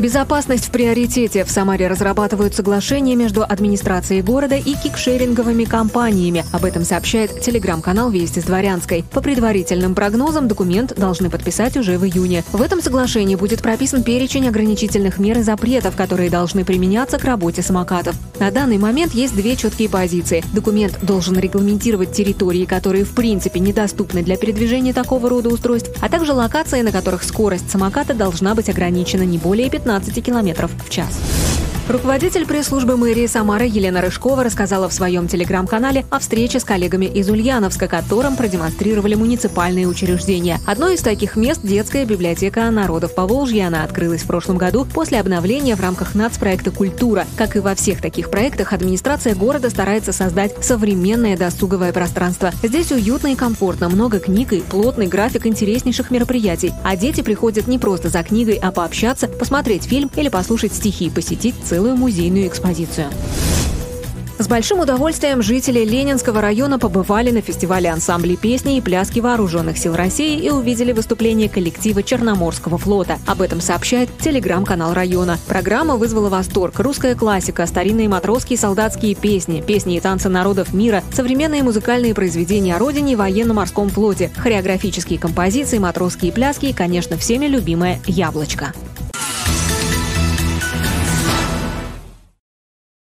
Безопасность в приоритете. В Самаре разрабатывают соглашение между администрацией города и кикшеринговыми компаниями. Об этом сообщает телеграм-канал «Вести с Дворянской». По предварительным прогнозам документ должны подписать уже в июне. В этом соглашении будет прописан перечень ограничительных мер и запретов, которые должны применяться к работе самокатов. На данный момент есть две четкие позиции. Документ должен регламентировать территории, которые в принципе недоступны для передвижения такого рода устройств, а также локации, на которых скорость самоката должна быть ограничена не более 15 15 км в час. Руководитель пресс-службы мэрии Самары Елена Рыжкова рассказала в своем телеграм-канале о встрече с коллегами из Ульяновска, которым продемонстрировали муниципальные учреждения. Одно из таких мест – детская библиотека народов Поволжья. Она открылась в прошлом году после обновления в рамках нацпроекта «Культура». Как и во всех таких проектах, администрация города старается создать современное досуговое пространство. Здесь уютно и комфортно, много книг и плотный график интереснейших мероприятий. А дети приходят не просто за книгой, а пообщаться, посмотреть фильм или послушать стихи, посетить целый целую музейную экспозицию. С большим удовольствием жители Ленинского района побывали на фестивале ансамблей песни и пляски Вооруженных сил России и увидели выступление коллектива Черноморского флота. Об этом сообщает телеграм-канал района. Программа вызвала восторг. Русская классика, старинные матросские солдатские песни, песни и танцы народов мира, современные музыкальные произведения о родине и военно-морском флоте, хореографические композиции, матросские пляски и, конечно, всеми любимое «Яблочко».